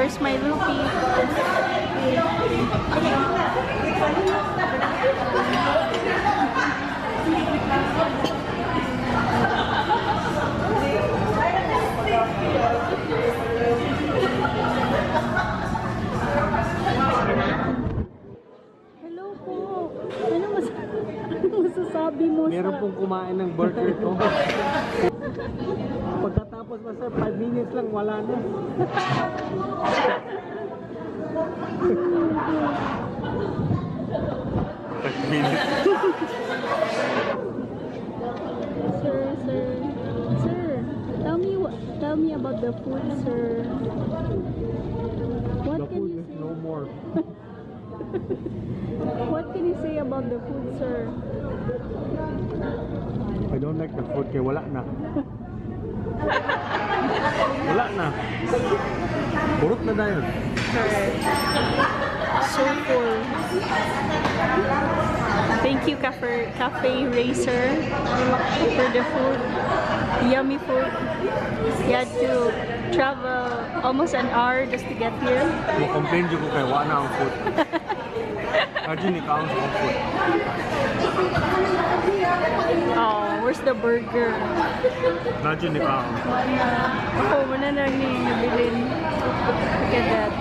Where's my Lupi? Hello po. Ano mas ano masasabi mo Meron pong kumain ng burger to. Pag pa sir, 5 minutes lang, wala na. Five minutes. Sir, sir, sir, tell me what, tell me about the food, sir. What The can food you is say? no more. What can you say about the food, sir? I don't like the food kaya wala na. Wala na. Burot na dahil. So full. Thank you, Cafe, Cafe Racer, for the food. Yummy food. You had to travel almost an hour just to get here. Mo-complain dyan ko kaya wala na ang food. Arjun, ikaw ang food. The burger? Ikaw ang Ako, muna lang ni nabilin. Look at that.